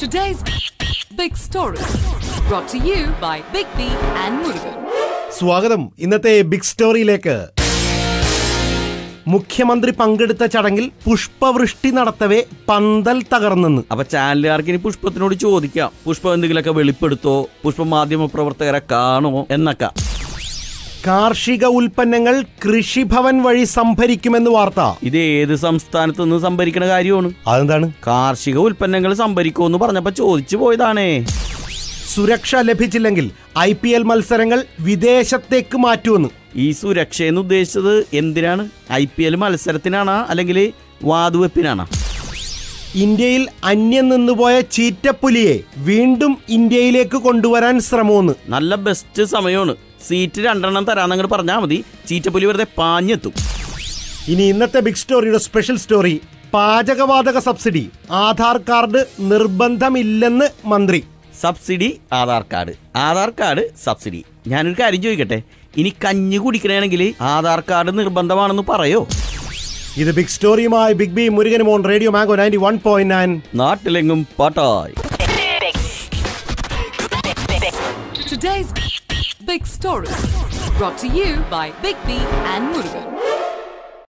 Today's big story. Brought to you by Big B and Murugan. സ്വാഗതം. ഇന്നത്തെ big സ്റ്റോറിയിലേക്ക് മുഖ്യമന്ത്രി പങ്കെടുത്ത ചടങ്ങിൽ പുഷ്പവൃഷ്ടി നടത്തവേ പന്തൽ തകർന്നെന്ന്. അപ്പൊ ചാനലുകാർക്ക് ഇനി പുഷ്പത്തിനോട് ചോദിക്കാം. പുഷ്പം എന്തെങ്കിലുമൊക്കെ വെളിപ്പെടുത്തോ? പുഷ്പ മാധ്യമ പ്രവർത്തകരെ കാണോ എന്നൊക്കെ. കാർഷിക ഉൽപ്പന്നങ്ങൾ കൃഷിഭവൻ വഴി സംഭരിക്കുമെന്ന് വാർത്ത. ഇത് ഏത് സംസ്ഥാനത്ത് നിന്ന് സംഭരിക്കണ കാര്യമാണ്? അതെന്താണ്? കാർഷിക ഉൽപ്പന്നങ്ങൾ സംഭരിക്കുമെന്ന് പറഞ്ഞപ്പോ ചോദിച്ചു പോയതാണേ. സുരക്ഷ ലഭിച്ചില്ലെങ്കിൽ ഐ പി എൽ മത്സരങ്ങൾ വിദേശത്തേക്ക് മാറ്റുമെന്ന്. ഈ സുരക്ഷ എന്ന് ഉദ്ദേശിച്ചത് എന്തിനാണ്? ഐ പി എൽ മത്സരത്തിനാണോ? അല്ലെങ്കിൽ വാതുവെപ്പിനാണോ? ഇന്ത്യയിൽ അന്യം നിന്നുപോയ ചീറ്റപ്പുലിയെ വീണ്ടും ഇന്ത്യയിലേക്ക് കൊണ്ടുവരാൻ ശ്രമമെന്ന് നല്ല ബെസ്റ്റ് സമയമാണ്. സീറ്റ് രണ്ടെണ്ണം തരാന്നങ്ങൾ പറഞ്ഞാൽ മതി. ചീറ്റപ്പുലി വെറുതെ പാഞ്ഞെത്തും. ഇനി ഇന്നത്തെ ബിഗ് സ്റ്റോറിയുടെ സ്പെഷ്യൽ സ്റ്റോറി പാചകവാതക സബ്സിഡി ആധാർ കാർഡ് നിർബന്ധമില്ലെന്ന് മന്ത്രി. Subsidy Aadhaar card. Aadhaar card subsidy ഞാനൊരു കാര്യം ചോദിക്കട്ടെ? ഇനി കഞ്ഞി കുടിക്കണമെങ്കിൽ ആധാർ കാർഡ് നിർബന്ധമാണെന്ന് പറയോ? ഇത് ബിഗ് സ്റ്റോറിയുമായി ബിഗ് ബി മുരുകൻ മോൺ radio mango ninety one point nine നാട്ടിലെങ്ങും പാട്ടായി Today's big story brought to you by Big B and Murugan.